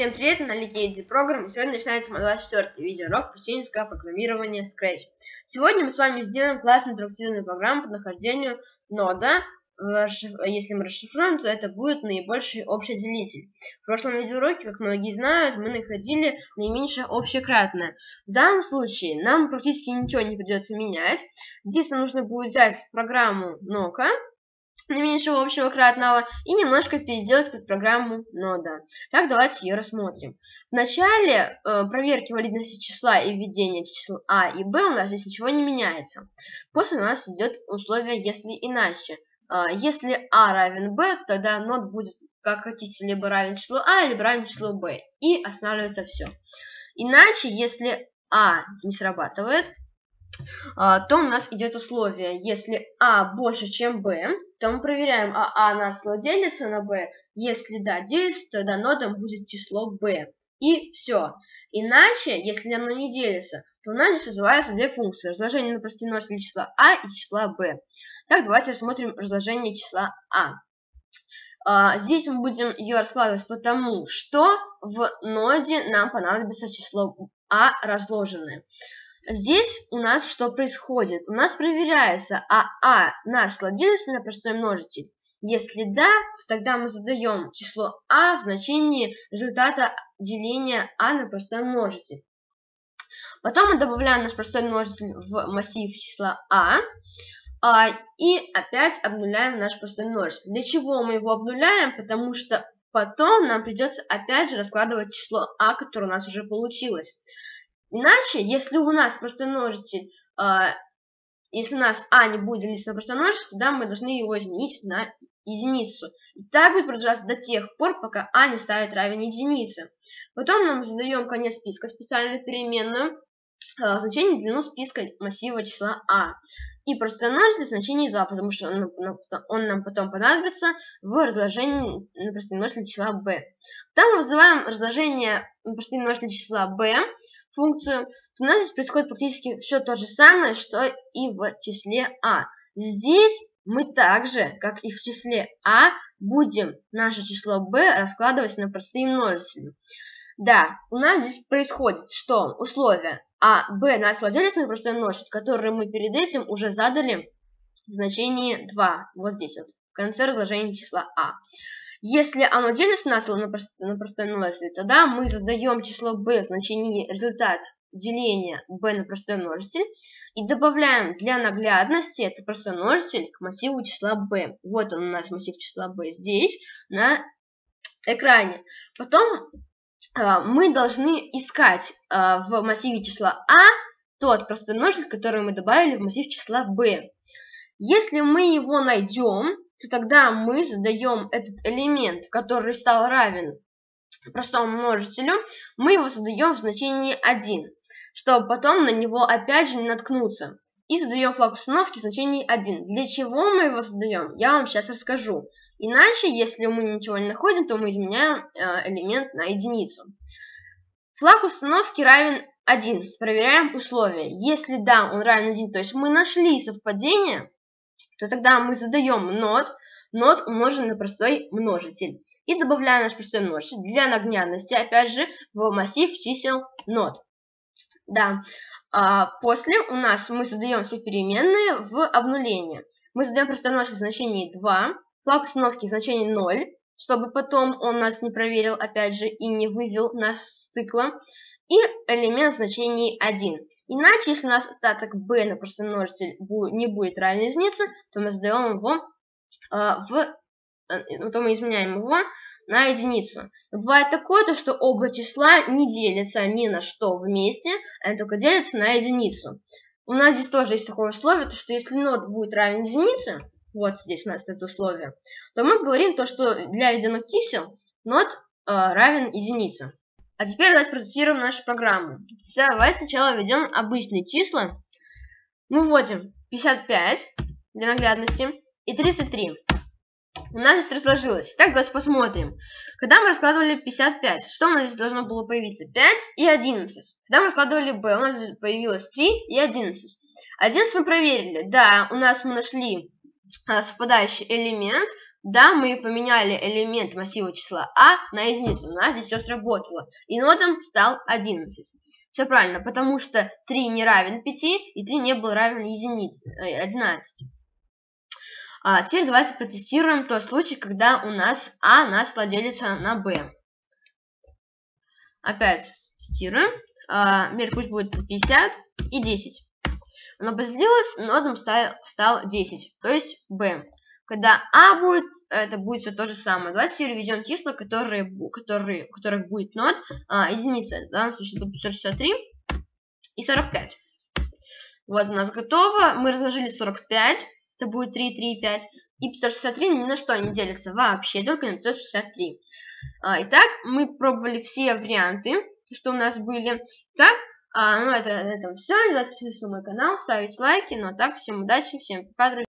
Всем привет, на Ликейди Программ. Сегодня начинается мой 24 видеоурок по чеченского программирования Scratch. Сегодня мы с вами сделаем классную интерактивную программу по нахождению нода. Если мы расшифруем, то это будет наибольший общий делитель. В прошлом видеоуроке, как многие знают, мы находили наименьшее общее кратное. В данном случае нам практически ничего не придется менять. Нам нужно будет взять программу Нока наименьшего общего кратного и немножко переделать под программу нода. Так, давайте ее рассмотрим. В начале э, проверки валидности числа и введения чисел а и б у нас здесь ничего не меняется. После у нас идет условие «если иначе». Э, если а равен b, тогда нод будет как хотите, либо равен числу а, либо равен числу b. И останавливается все. Иначе, если а не срабатывает, то у нас идет условие, если А больше, чем Б, то мы проверяем, а А на число делится на Б. Если да, делится, тогда нодом будет число Б. И все. Иначе, если оно не делится, то у нас здесь вызываются две функции. Разложение на простые множители числа А и числа Б. Так, давайте рассмотрим разложение числа А. Uh, здесь мы будем ее раскладывать потому, что в ноде нам понадобится число А разложенное. Здесь у нас что происходит? У нас проверяется, а а наш делится на простой множитель. Если да, то тогда мы задаем число а в значении результата деления а на простой множитель. Потом мы добавляем наш простой множитель в массив числа а, а и опять обнуляем наш простой множитель. Для чего мы его обнуляем? Потому что потом нам придется опять же раскладывать число а, которое у нас уже получилось. Иначе, если у нас простой множитель, э, если у нас а не будет делиться на простой множитель, тогда мы должны его изменить на единицу. И так будет продолжаться до тех пор, пока а не ставит равен единице. Потом нам задаем конец списка, специальную переменную, э, значение длину списка массива числа а. И простой множитель значение 2, потому что он, он нам потом понадобится в разложении множитель числа b. Там мы вызываем разложение множитель числа b, функцию, то у нас здесь происходит практически все то же самое, что и в числе а. Здесь мы также, как и в числе а, будем наше число b раскладывать на простые множители. Да, у нас здесь происходит, что условие а, b наш владелец на простой множитель, который мы перед этим уже задали в значении 2, вот здесь вот, в конце разложения числа а. Если оно делится на прост, на простой множитель, тогда мы задаем число b в значении результат деления b на простой множитель и добавляем для наглядности это простой множитель к массиву числа b. Вот он у нас массив числа b здесь на экране. Потом э, мы должны искать э, в массиве числа а тот простой множитель, который мы добавили в массив числа b. Если мы его найдем, то тогда мы задаем этот элемент, который стал равен простому множителю, мы его задаем в значении 1, чтобы потом на него опять же не наткнуться. И задаем флаг установки в значении 1. Для чего мы его задаем, я вам сейчас расскажу. Иначе, если мы ничего не находим, то мы изменяем э, элемент на единицу. Флаг установки равен 1. Проверяем условия. Если да, он равен 1, то есть мы нашли совпадение, то тогда мы задаем not, not умножен на простой множитель. И добавляем наш простой множитель для наглядности, опять же, в массив чисел not. Да. А после у нас мы задаем все переменные в обнуление. Мы задаем простой множитель в значении 2, флаг установки в значении 0, чтобы потом он нас не проверил, опять же, и не вывел нас с цикла. И элемент в значении 1. Иначе, если у нас остаток b на простой множитель не будет равен единице, то мы задаем его э, в... Э, то мы изменяем его на единицу. Бывает такое, то, что оба числа не делятся ни на что вместе, они только делятся на единицу. У нас здесь тоже есть такое условие, то, что если нот будет равен единице, вот здесь у нас это условие, то мы говорим то, что для введенных чисел нот э, равен единице. А теперь давайте протестируем нашу программу. Давайте сначала введем обычные числа. Мы вводим 55 для наглядности и 33. У нас здесь разложилось. Так, давайте посмотрим. Когда мы раскладывали 55, что у нас здесь должно было появиться? 5 и 11. Когда мы раскладывали b, у нас здесь появилось 3 и 11. 11 мы проверили. Да, у нас мы нашли совпадающий элемент Да, мы поменяли элемент массива числа А на единицу. У нас здесь все сработало. И нодом стал 11. Все правильно, потому что 3 не равен 5, и 3 не был равен единице, 11. Э, а теперь давайте протестируем тот случай, когда у нас А начало делиться на Б. Опять тестируем. А, пусть будет 50 и 10. Оно поделилось, нодом стал, стал 10, то есть b. Когда а будет, это будет все то же самое. Давайте переведем числа, которые, которые, у которых будет нод а, единица. В данном случае это 563 и 45. Вот у нас готово. Мы разложили 45. Это будет 3, 3, 5. И 563 ни на что не делится вообще, только на 563. А, итак, мы пробовали все варианты, что у нас были. Так, а, ну это, это все. Не подписываться на мой канал, ставить лайки. Ну а так, всем удачи, всем пока, друзья.